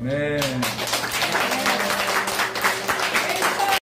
Amen.